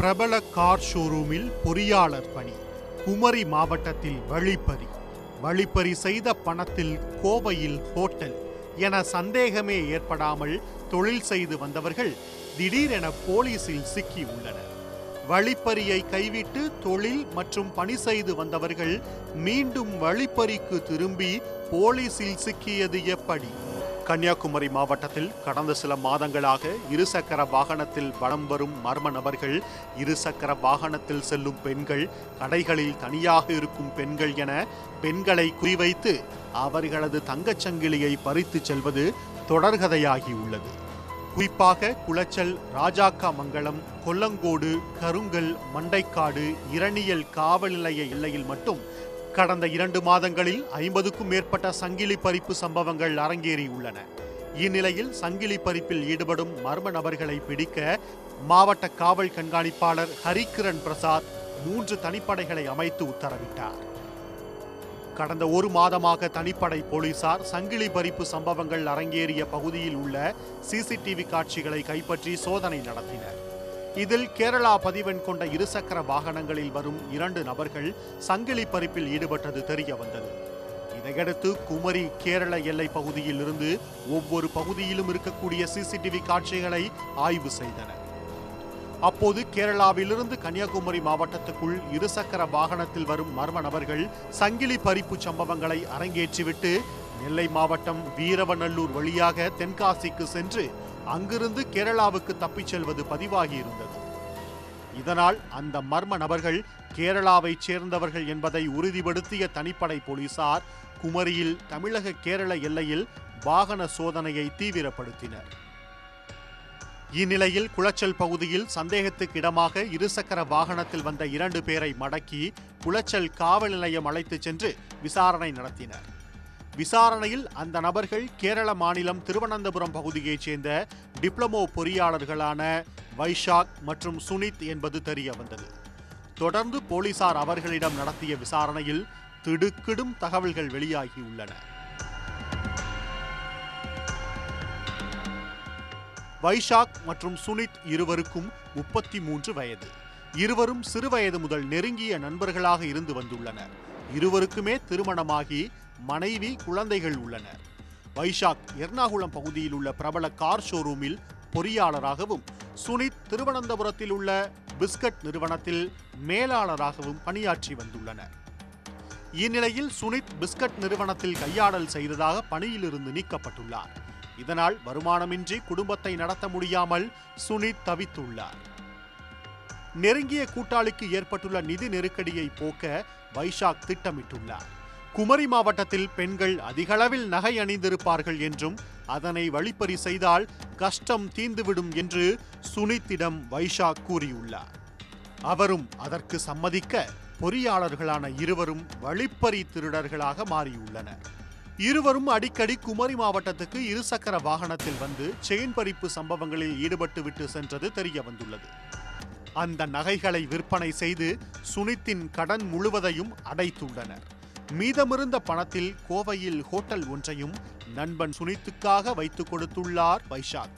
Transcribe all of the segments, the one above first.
பிரபல கார் ஷோரூமில் பொறியாளர் பணி. குமரி மாவட்டத்தில் வழிப்பறி. வழிப்பறி செய்த பணத்தில் கோவையில் ஹோட்டல் என சந்தேகமே ஏற்படாமல் தொழில் செய்து வந்தவர்கள் திடீரென போலீசில் சிக்கியுள்ளனர் வழிப்பறியை கைவிட்டு தொழில் மற்றும் பணி செய்து வந்தவர்கள் மீண்டும் வழிப்பறிக்கு திரும்பி போலீசில் சிக்கியது எப்படி? கன்னியாகுமரி மாவட்டத்தில் கடந்த சில மாதங்களாக இருசக்கர வாகனத்தில் வலம் வரும் மர்ம நபர்கள் இருசக்கர வாகனத்தில் செல்லும் பெண்கள் கடைகளில் தனியாக இருக்கும் பெண்கள் என பெண்களை குறிவைத்து அவர்களது தங்கச்சங்கிலியை பறித்துச் செல்வது தொடர்கதையாகி உள்ளது. குறிப்பாக குளச்சல் ராஜாக்கா மங்கலம் கொல்லங்கோடு கருங்கல் மண்டைக்காடு இரணியல் காவல் நிலைய எல்லையில் மட்டும் கடந்த இரண்டு மாதங்களில் ஐம்பதுக்கும் மேற்பட்ட சங்கிலி பறிப்பு சம்பவங்கள் அரங்கேறியுள்ளன. இந்நிலையில் சங்கிலி பறிப்பில் ஈடுபடும் மர்ம நபர்களை பிடிக்க மாவட்ட காவல் கண்காணிப்பாளர் ஹரிகிரண் பிரசாத் மூன்று தனிப்படைகளை அமைத்து உத்தரவிட்டார். கடந்த ஒரு மாதமாக தனிப்படை போலீசார் சங்கிலி பறிப்பு சம்பவங்கள் அரங்கேறிய பகுதியில் உள்ள சிசிடிவி காட்சிகளை கைப்பற்றி சோதனை நடத்தினர். இதில் கேரளா பதிவெண் கொண்ட இருசக்கர வாகனங்களில் வரும் இரண்டு நபர்கள் சங்கிலி பறிப்பில் ஈடுபட்டது தெரிய வந்தது. இதையடுத்து குமரி கேரள எல்லை பகுதியில் இருந்து ஒவ்வொரு பகுதியிலும் இருக்கக்கூடிய சிசிடிவி காட்சிகளை ஆய்வு செய்தனர். அப்போது கேரளாவிலிருந்து கன்னியாகுமரி மாவட்டத்துக்குள் இருசக்கர வாகனத்தில் வரும் மர்ம நபர்கள் சங்கிலி பறிப்பு சம்பவங்களை அரங்கேற்றிவிட்டு நெல்லை மாவட்டம் வீரவநல்லூர் வழியாக தென்காசிக்கு சென்று அங்கிருந்து கேரளாவுக்கு தப்பிச் செல்வது பதிவாகியிருந்தது. இதனால் அந்த மர்ம நபர்கள் கேரளாவைச் சேர்ந்தவர்கள் என்பதை உறுதிப்படுத்திய தனிப்படை போலீசார் குமரியில் தமிழக கேரள எல்லையில் வாகன சோதனையை தீவிரப்படுத்தினர். இந்நிலையில் குளச்சல் பகுதியில் சந்தேகத்துக்கு இடமாக இருசக்கர வாகனத்தில் வந்த இரண்டு பேரை மடக்கி குளச்சல் காவல் நிலையம் அழைத்துச் சென்று விசாரணை நடத்தினர். விசாரணையில் அந்த நபர்கள் கேரள மாநிலம் திருவனந்தபுரம் பகுதியைச் சேர்ந்த டிப்ளமோ பொறியாளர்களான வைஷாக் மற்றும் சுனித் என்பது தெரிய வந்தது தொடர்ந்து போலீசார் அவர்களிடம் நடத்திய விசாரணையில் திடுக்கிடும் தகவல்கள் வெளியாகியுள்ளன வைஷாக் மற்றும் சுனித் இருவருக்கும் முப்பத்தி மூன்று வயது. இருவரும் சிறுவயது முதல் நெருங்கிய நண்பர்களாக இருந்து வந்துள்ளனர். இருவருக்குமே திருமணமாகி மனைவி குழந்தைகள் உள்ளனர். வைஷாக் எர்ணாகுளம் பகுதியில் உள்ள பிரபல கார் ஷோரூமில் பொறியாளராகவும் சுனித் திருவனந்தபுரத்தில் உள்ள பிஸ்கட் நிறுவனத்தில் மேலாளராகவும் பணியாற்றி வந்துள்ளனர். இந்நிலையில் சுனித் பிஸ்கட் நிறுவனத்தில் கையாடல் செய்ததாக பணியிலிருந்து நீக்கப்பட்டுள்ளார். இதனால் வருமானமின்றி குடும்பத்தை நடத்த முடியாமல் சுனித் தவித்துள்ளார். நெருங்கிய கூட்டாளிக்கு ஏற்பட்டுள்ள நிதி நெருக்கடியை போக்க வைஷாக் திட்டமிட்டுள்ளார். குமரி மாவட்டத்தில் பெண்கள் அதிகளவில் நகை அணிந்திருப்பார்கள் என்றும் அதனை வழிப்பறி செய்தால் கஷ்டம் தீர்ந்துவிடும் என்று சுனித்திடம் வைஷாக் கூறியுள்ளார். அவரும் அதற்கு சம்மதிக்க பொறியாளர்களான இருவரும் வழிப்பறி திருடர்களாக மாறியுள்ளனர். இருவரும் அடிக்கடி குமரி மாவட்டத்துக்கு இருசக்கர வாகனத்தில் வந்து செயின் பறிப்பு சம்பவங்களில் ஈடுபட்டுவிட்டு சென்றது தெரிய வந்துள்ளது அந்த நகைகளை விற்பனை செய்து சுனித்தின் கடன் முழுவதையும் அடைத்துள்ளனர். மீதமிருந்த பணத்தில் கோவையில் ஹோட்டல் ஒன்றையும் நண்பன் சுனித்துக்காக வைத்துக் கொடுத்துள்ளார் வைஷாக்.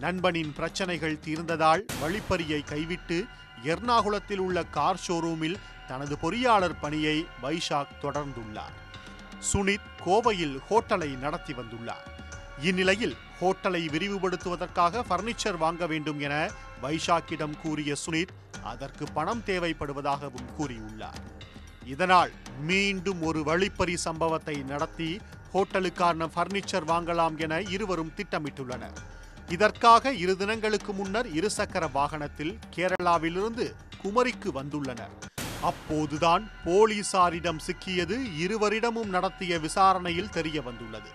நண்பனின் பிரச்சனைகள் தீர்ந்ததால் வழிப்பறியை கைவிட்டு எர்ணாகுளத்தில் உள்ள கார் ஷோரூமில் தனது பொறியாளர் பணியை வைஷாக் தொடர்ந்துள்ளார். சுனித் கோவையில் ஹோட்டலை நடத்தி வந்துள்ளார். இந்நிலையில் ஹோட்டலை விரிவுபடுத்துவதற்காக பர்னிச்சர் வாங்க வேண்டும் என வைஷாக்கிடம் கூறிய சுனித் அதற்கு பணம் தேவைப்படுவதாகவும் கூறியுள்ளார். இதனால் மீண்டும் ஒரு வழிப்பறி சம்பவத்தை நடத்தி ஹோட்டலுக்கான பர்னிச்சர் வாங்கலாம் என இருவரும் திட்டமிட்டுள்ளனர். இதற்காக இரு தினங்களுக்கு முன்னர் இருசக்கர வாகனத்தில் கேரளாவிலிருந்து குமரிக்கு வந்துள்ளனர். அப்போதுதான் போலீசாரிடம் சிக்கியது இருவரிடமும் நடத்திய விசாரணையில் தெரிய வந்துள்ளது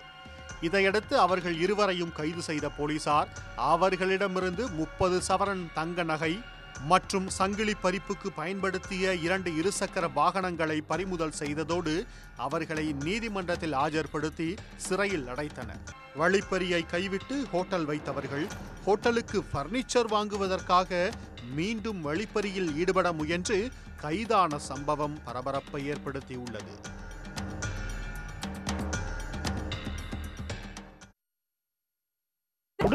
இதையடுத்து அவர்கள் இருவரையும் கைது செய்த போலீசார் அவர்களிடமிருந்து முப்பது சவரன் தங்க நகை மற்றும் சங்கிலி பறிப்புக்கு பயன்படுத்திய இரண்டு இருசக்கர வாகனங்களை பறிமுதல் செய்ததோடு அவர்களை நீதிமன்றத்தில் ஆஜர்படுத்தி சிறையில் அடைத்தனர். வழிப்பறியை கைவிட்டு ஹோட்டல் வைத்தவர்கள் ஹோட்டலுக்கு பர்னிச்சர் வாங்குவதற்காக மீண்டும் வழிப்பறியில் ஈடுபட முயன்று கைதான சம்பவம் பரபரப்பை ஏற்படுத்தியுள்ளது.